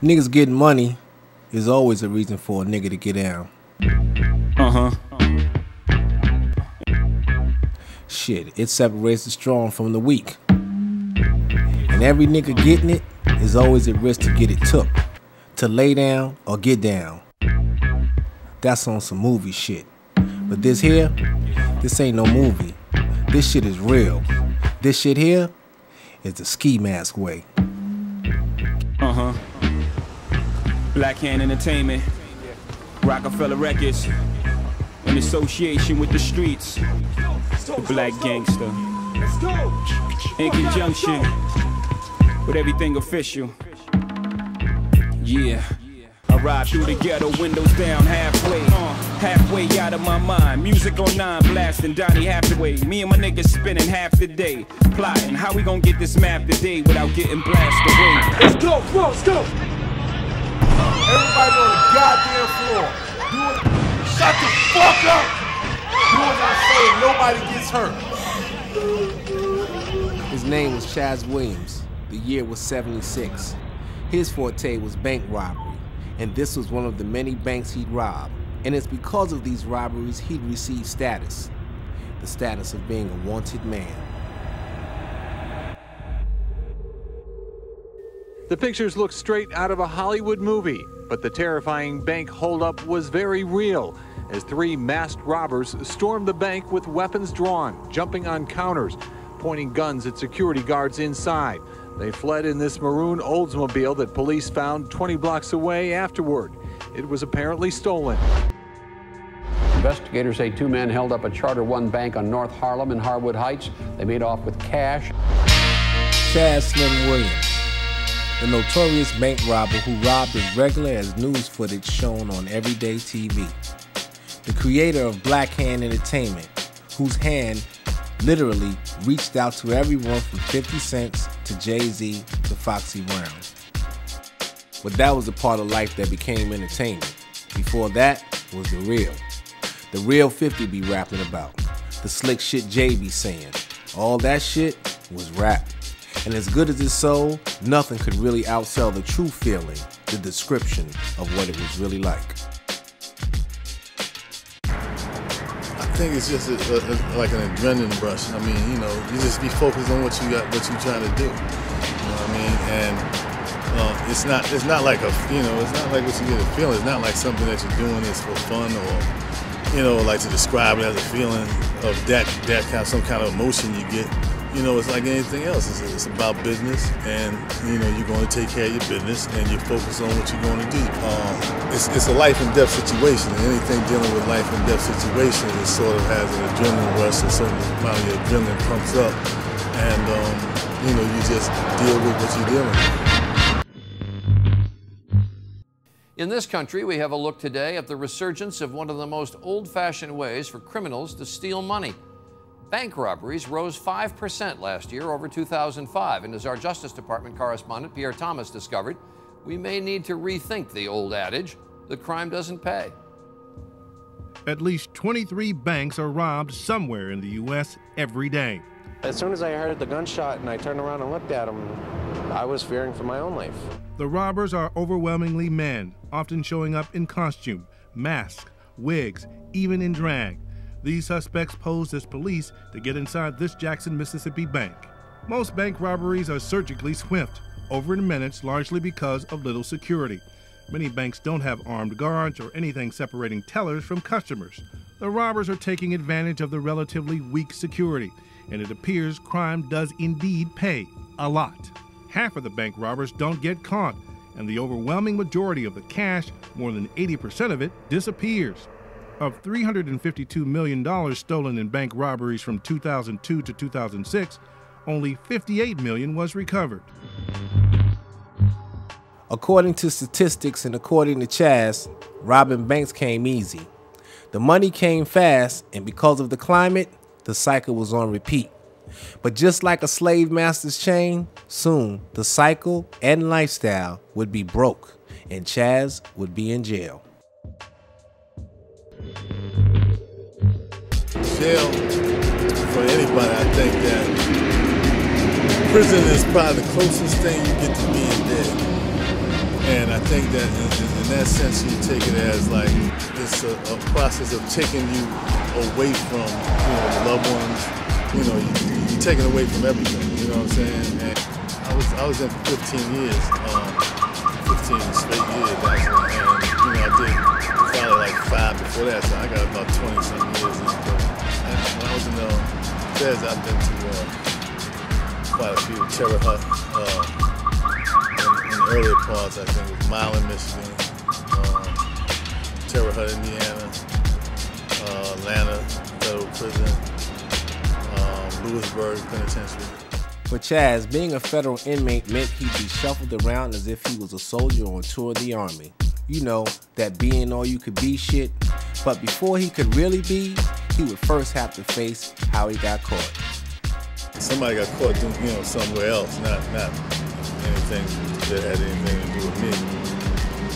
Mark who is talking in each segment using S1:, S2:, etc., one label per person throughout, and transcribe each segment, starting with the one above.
S1: Niggas getting money is always a reason for a nigga to get down.
S2: Uh huh.
S1: Shit, it separates the strong from the weak. And every nigga getting it is always at risk to get it took, to lay down or get down. That's on some movie shit. But this here, this ain't no movie. This shit is real. This shit here is the ski mask way.
S2: Black Hand Entertainment, Roc-A-Fella Records, in association with the streets, the Black Gangster, in conjunction with everything official. Yeah. I ride through the ghetto, windows down halfway. Uh, halfway out of my mind. Music on nine, blasting Donny Hathaway. Me and my niggas spending half the day. Plotting how we gonna get this map today without getting blasted away.
S3: Let's go, on, let's go. Everybody on the goddamn floor. Do it. Shut the fuck up. Do as I say nobody gets hurt.
S1: His name was Chaz Williams. The year was 76. His forte was bank robbery, and this was one of the many banks he'd robbed. And it's because of these robberies he'd received status the status of being a wanted man.
S4: The pictures look straight out of a Hollywood movie, but the terrifying bank holdup was very real as three masked robbers stormed the bank with weapons drawn, jumping on counters, pointing guns at security guards inside. They fled in this maroon Oldsmobile that police found 20 blocks away afterward. It was apparently stolen.
S5: Investigators say two men held up a Charter One bank on North Harlem and Harwood Heights. They made off with cash.
S1: Chaz Slim Williams, the notorious bank robber who robbed as regular as news footage shown on everyday TV. The creator of Black Hand Entertainment, whose hand literally reached out to everyone from 50 Cent to Jay Z to Foxy Brown. But that was the part of life that became entertainment. Before that was the real. The real 50 be rapping about. The slick shit Jay be saying. All that shit was rap. And as good as it sold, nothing could really outsell the true feeling, the description of what it was really like.
S6: I think it's just a, a, like an adrenaline rush. I mean, you know, you just be focused on what you got, what you're trying to do. You know what I mean? And uh, it's not, it's not like a, you know, it's not like what you get a feeling. It's not like something that you're doing is for fun or, you know, like to describe it as a feeling of that, that kind of some kind of emotion you get. You know, it's like anything else. It's, it's about business, and you know, you're going to take care of your business, and you're focused on what you're going to do. Um, it's, it's a life and death situation, and anything dealing with life and death situation, it sort of has an adrenaline rush, a certain amount of your adrenaline pumps up, and um, you know, you just deal with what you're dealing with.
S5: In this country, we have a look today at the resurgence of one of the most old fashioned ways for criminals to steal money. Bank robberies rose 5% last year over 2005, and as our Justice Department correspondent Pierre Thomas discovered, we may need to rethink the old adage the crime doesn't pay.
S7: At least 23 banks are robbed somewhere in the U.S. every day.
S8: As soon as I heard the gunshot and I turned around and looked at him, I was fearing for my own life.
S7: The robbers are overwhelmingly men, often showing up in costume, masks, wigs, even in drag. These suspects posed as police to get inside this Jackson, Mississippi bank. Most bank robberies are surgically swift, over in minutes, largely because of little security. Many banks don't have armed guards or anything separating tellers from customers. The robbers are taking advantage of the relatively weak security, and it appears crime does indeed pay a lot. Half of the bank robbers don't get caught, and the overwhelming majority of the cash, more than 80% of it, disappears. Of $352 million stolen in bank robberies from 2002 to 2006, only 58 million was recovered.
S1: According to statistics and according to Chaz, robbing banks came easy. The money came fast, and because of the climate, the cycle was on repeat. But just like a slave master's chain, soon the cycle and lifestyle would be broke, and Chaz would be in jail.
S6: Jail, for anybody, I think that prison is probably the closest thing you get to being dead. And I think that in, in, that sense, you take it as like it's a, a, process of taking you away from you know loved ones. You know, you, are taking away from everything. You know what I'm saying? And I was I was in for 15 years, um, before that, I got about 20 some years in. And when I was in the feds, I've been to uh, quite a few Terre Haute. Uh, earlier parts, I think, was Milan, Michigan, um, Terre Haute, Indiana, uh, Atlanta Federal Prison, um, Lewisburg Penitentiary.
S1: For Chaz, being a federal inmate meant he'd be shuffled around as if he was a soldier on tour of the army. You know, that being all you could be shit. But before he could really be, he would first have to face how he got caught.
S6: Somebody got caught doing, you know, somewhere else, not not anything that had anything to do with me.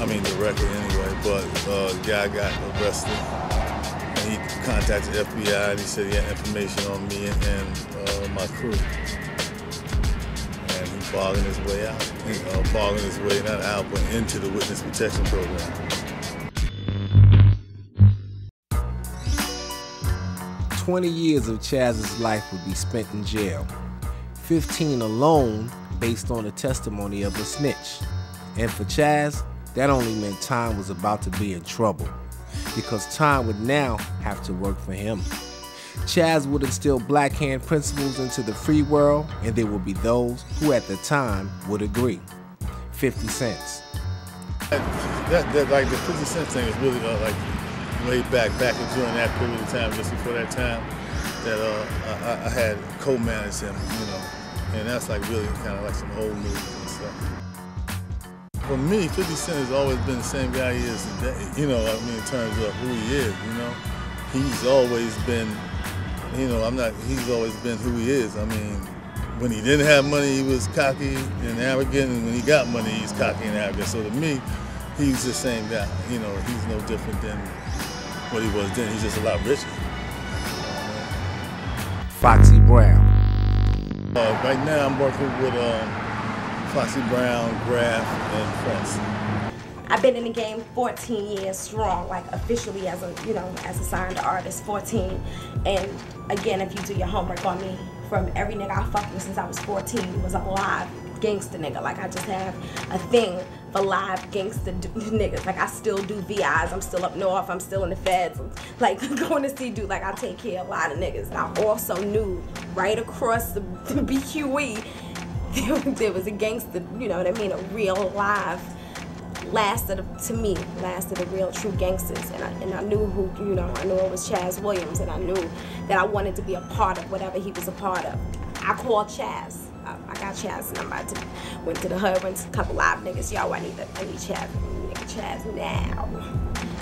S6: I mean, directly anyway, but uh, the guy got arrested. And he contacted the FBI and he said he had information on me and uh, my crew. And he bargained his way out. He, uh, his way not out, but into the witness protection program.
S1: Twenty years of Chaz's life would be spent in jail. Fifteen alone based on the testimony of a snitch. And for Chaz, that only meant time was about to be in trouble because time would now have to work for him. Chaz would instill black hand principles into the free world, and there would be those who at the time would agree. 50 cents.
S6: That, that, like the 50 cent thing is really uh, like way back, back during that period of time, just before that time, that uh, I, I had co-managed him, you know, and that's like really kind of like some old news and stuff. For me, 50 Cent has always been the same guy he is today. You know, I mean, in terms of who he is, you know. He's always been, you know, I'm not, he's always been who he is. I mean, when he didn't have money, he was cocky and arrogant, and when he got money, he's cocky and arrogant. So to me, he's the same guy. You know, he's no different than what he was then. He's just a lot richer.
S1: Foxy Brown.
S6: Uh, right now, I'm working with um, Foxy Brown, Graf, and Prince.
S9: I've been in the game 14 years strong, like officially as a, you know, as a signed artist, 14. And again, if you do your homework on me, from every nigga I fucked with since I was 14 was a live gangster nigga. Like I just have a thing live gangster niggas. Like I still do VIs. I'm still up north. I'm still in the feds. Like going to see dude. Like I take care of a lot of niggas. I also knew right across the, the BQE there, there was a gangster. You know what I mean? A real live last of the, to me, last of the real true gangsters. And I, and I knew who, you know, I knew it was Chaz Williams and I knew that I wanted to be a part of whatever he was a part of. I called Chaz. I, I got Chaz number. I to, went to the hood, went to a couple live niggas. Yo, I need, a, I need Chaz, nigga Chaz now.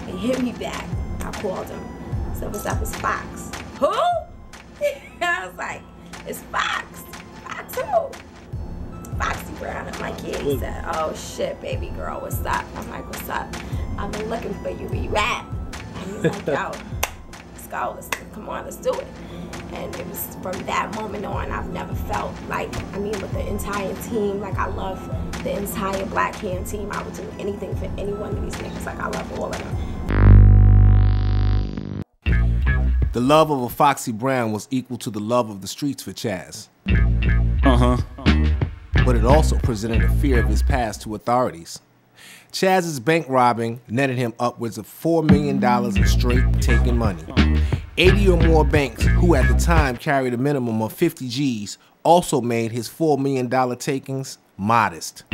S9: And hit me back. I called him. So what's up, it's Fox. Who? I was like, it's Fox. Fox who? Foxy Brown. I'm like, yeah. He said, oh shit, baby girl, what's up? I'm like, what's up? I've been looking for you. Where you at? And he's like, yo, go. Let's come on, let's do it. And it was from that moment on, I've never felt like, I mean, with the entire team, like I love the entire Black Hand team. I would do anything for any one of these niggas. Like I love all of them.
S1: The love of a Foxy Brown was equal to the love of the streets for Chaz.
S2: Uh huh
S1: but it also presented a fear of his past to authorities. Chaz's bank robbing netted him upwards of $4 million in straight taking money. 80 or more banks, who at the time carried a minimum of 50 G's, also made his $4 million takings modest.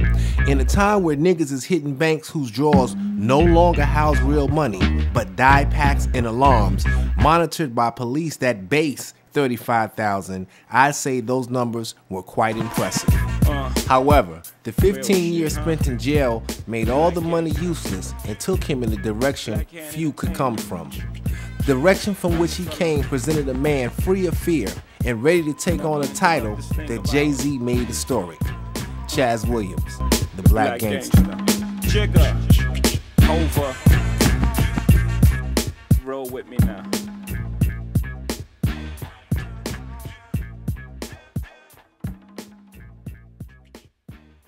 S1: In a time where niggas is hitting banks whose drawers no longer house real money, but dye packs and alarms, monitored by police that base 35,000, I'd say those numbers were quite impressive. However, the 15 years spent in jail made all the money useless and took him in a direction few could come from. The direction from which he came presented a man free of fear and ready to take on a title that Jay Z made historic. Chaz Williams, the Black, Gangster.
S2: Jigga, over. Roll with me now.